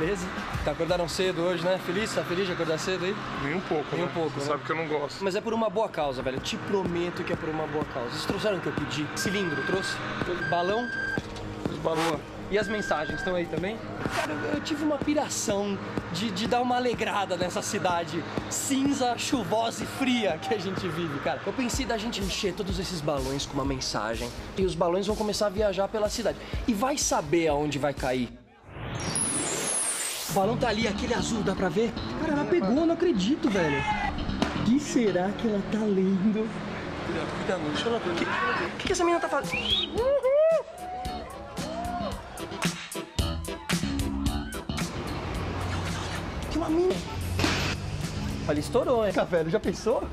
Beleza? Tá, acordaram cedo hoje, né? Feliz? Tá feliz de acordar cedo aí? Nem um pouco, Nem um né? pouco, Você né? sabe que eu não gosto. Mas é por uma boa causa, velho. Eu te prometo que é por uma boa causa. Vocês trouxeram o que eu pedi? Cilindro, trouxe? Balão Os balões. e as mensagens estão aí também? Cara, eu, eu tive uma piração de, de dar uma alegrada nessa cidade cinza, chuvosa e fria que a gente vive, cara. Eu pensei da gente encher todos esses balões com uma mensagem e os balões vão começar a viajar pela cidade. E vai saber aonde vai cair. O balão tá ali, aquele azul, dá pra ver? Cara, ela pegou, eu não acredito, velho. O que será que ela tá lendo? Cuida, não. Deixa ela ver. O que, que essa menina tá fazendo? Tem uma mina. Olha, estourou, hein? velho, já pensou?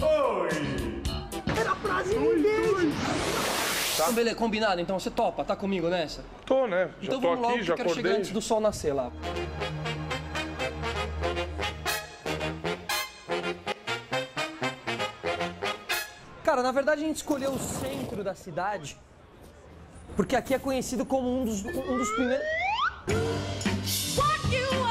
Oi! Era pra ninguém! Tá. Beleza, combinado, então você topa, tá comigo nessa? Tô, né? Já então tô vamos logo, aqui, que já eu quero chegar antes do sol nascer lá. Cara, na verdade a gente escolheu o centro da cidade porque aqui é conhecido como um dos, um dos primeiros. What you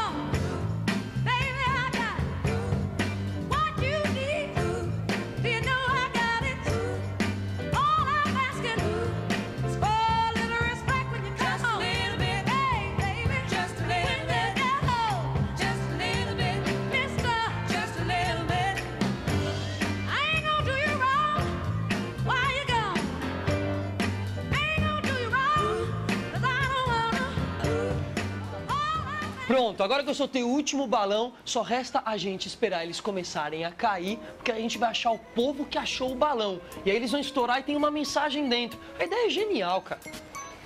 Pronto, agora que eu soltei o último balão, só resta a gente esperar eles começarem a cair, porque a gente vai achar o povo que achou o balão. E aí eles vão estourar e tem uma mensagem dentro. A ideia é genial, cara.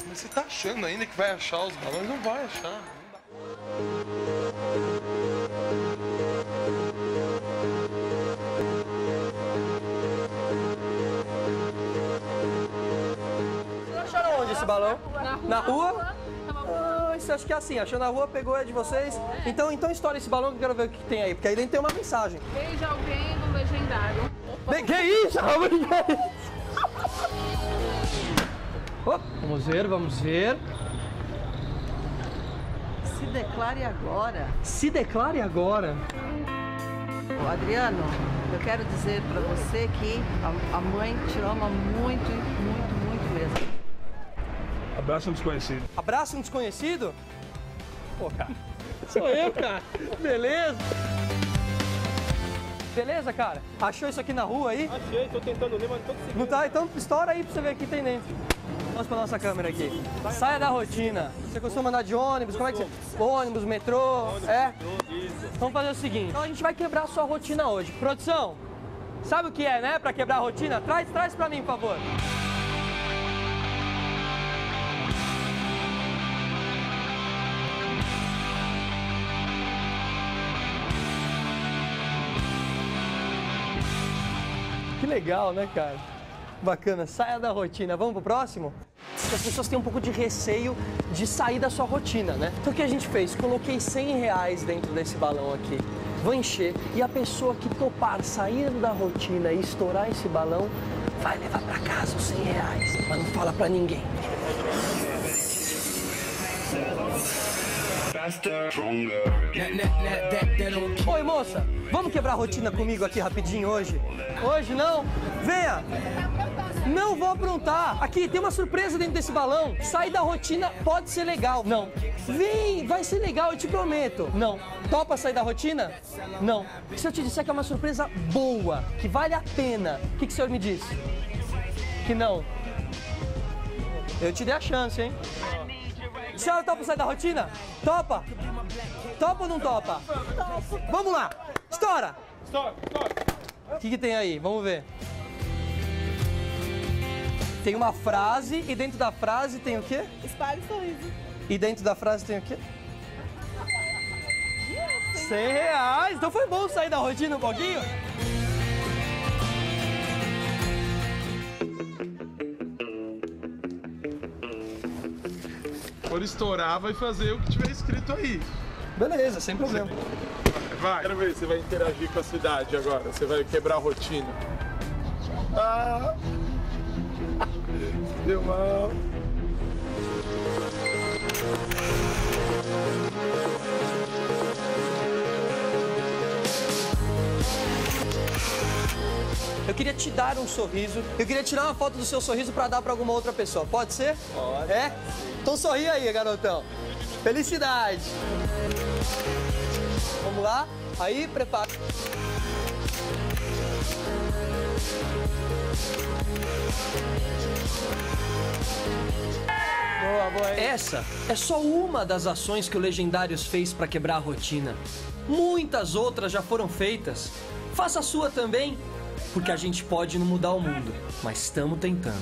Mas você tá achando ainda que vai achar os balões? Não vai achar. Vocês acharam onde esse balão? Na rua? Ah, isso acho que é assim, achou na rua, pegou, é de vocês. Então, então estoura esse balão que eu quero ver o que tem aí, porque aí dentro tem uma mensagem. Beijo alguém do legendário. Bem, que isso? Opa, Vamos ver, vamos ver. Se declare agora. Se declare agora. Ô, Adriano, eu quero dizer pra você que a, a mãe te ama muito, muito, muito. Abraço um desconhecido. Abraça um desconhecido? Pô, cara. Sou eu, cara. Beleza. Beleza, cara? Achou isso aqui na rua aí? Achei, tô tentando ler, mas não tô conseguindo. Não tá? Então estoura aí pra você ver o que tem dentro. Vamos pra nossa câmera aqui. Saia da rotina. Você costuma andar de ônibus? Como é que você... Ônibus, metrô, é? Vamos fazer o seguinte. Então a gente vai quebrar a sua rotina hoje. Produção, sabe o que é, né? Pra quebrar a rotina? Traz, traz pra mim, por favor. Que legal, né, cara? Bacana, saia da rotina. Vamos pro próximo? As pessoas têm um pouco de receio de sair da sua rotina, né? Então o que a gente fez? Coloquei 100 reais dentro desse balão aqui. Vou encher e a pessoa que topar sair da rotina e estourar esse balão vai levar pra casa os 100 reais. Mas não fala pra ninguém. Oi, moça, vamos quebrar a rotina comigo aqui rapidinho hoje? Hoje não? Venha! Não vou aprontar! Aqui, tem uma surpresa dentro desse balão. Sair da rotina pode ser legal. Não. Vem, vai ser legal, eu te prometo. Não. Topa sair da rotina? Não. Se eu te disser que é uma surpresa boa, que vale a pena, o que, que o senhor me diz? Que não. Eu te dei a chance, hein? Senhora topa sair da rotina? Topa? Topa ou não topa? Vamos lá! Estoura! Stop, stop. O que, que tem aí? Vamos ver. Tem uma frase e dentro da frase tem o quê? Espalhe o sorriso. E dentro da frase tem o quê? 100 reais! Então foi bom sair da rotina um pouquinho? For estourar, vai fazer o que tiver escrito aí. Beleza, sem problema. Vai. Quero ver se você vai interagir com a cidade agora. Você vai quebrar a rotina. Ah. Deu mal. Eu queria te dar um sorriso. Eu queria tirar uma foto do seu sorriso pra dar pra alguma outra pessoa. Pode ser? Pode. É? Então sorri aí, garotão. Felicidade. Vamos lá? Aí, prepara. Boa, boa. Essa é só uma das ações que o Legendários fez para quebrar a rotina. Muitas outras já foram feitas. Faça a sua também, porque a gente pode não mudar o mundo, mas estamos tentando.